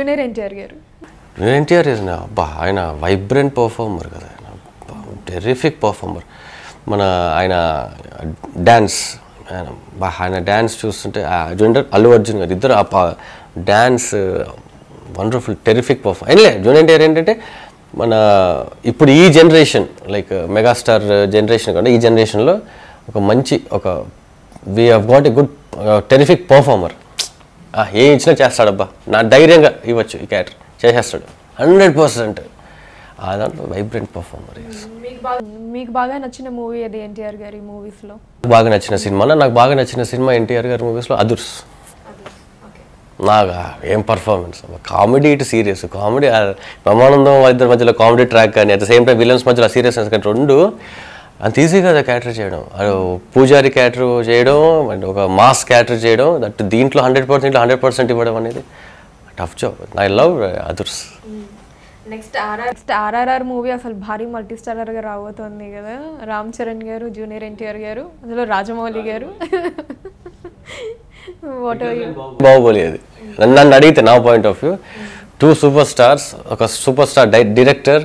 Junior NTR గారు. NTR is అబ్బా ఆయన వైబ్రెంట్ పర్ఫార్మర్ కదా ఆయన. టెరిఫిక్ పర్ఫార్మర్ మన ఆయన డ్యాన్స్ ఆయన బా ఆయన డ్యాన్స్ చూస్తుంటే జూనియర్ అల్లు అర్జున్ గారు ఇద్దరు ఆ డ్యాన్స్ వండర్ఫుల్ టెరిఫిక్ పర్ఫార్మ్ అయినలే జూనియర్ ఎన్టీఆర్ ఏంటంటే మన ఇప్పుడు ఈ జనరేషన్ లైక్ మెగాస్టార్ జనరేషన్ కాకుండా ఈ జనరేషన్లో ఒక మంచి ఒక we have got a good terrific performer ఏం ఇచ్చినా చేస్తాడబ్బా. నా ధైర్యంగా ఇవ్వచ్చు ఈ క్యారెక్టర్. చేసేస్తాడు. Hundred percent. ఆ దాంట్లో వైబ్రెంట్ పర్ఫార్మర్ మీకు బాగా నచ్చిన మూవీ అది ఎన్టీఆర్ గారి మూవీస్లో? బాగా నచ్చిన సినిమా నాకు బాగా నచ్చిన సినిమా ఎన్టీఆర్ గారి మూవీస్లో అదుర్స్. నాకు ఏం పర్ఫార్మెన్స్ కామెడీ ఇటు సీరియస్ కామెడీ బ్రహ్మానందం ఇద్దరి మధ్యలో కామెడీ ట్రాక్ కానీ at the same time villains మధ్యలో సీరియస్నెస్ కానీ రెండు అంత ఈజీ కదా క్యారెక్టర్ చేయడం. అది పూజారి క్యారెక్టర్ చేయడం అండ్ ఒక మాస్ క్యారెక్టర్ చేయడం దట్ దీంట్లో హండ్రెడ్ పర్సెంట్ హండ్రెడ్ పర్సెంట్ ఇవ్వడం అనేది tough job I love Adhurs next RR next RRR movie అసలు భారీ మల్టీ స్టారర్గా రాబోతోంది కదా. రామ్ చరణ్ గారు జూనియర్ ఎన్టీఆర్ గారు అందులో రాజమౌళి గారు. బాహుబలి అది. నన్ను నన్ను అడిగితే నా point of view two super stars ఒక సూపర్ స్టార్ డైరెక్టర్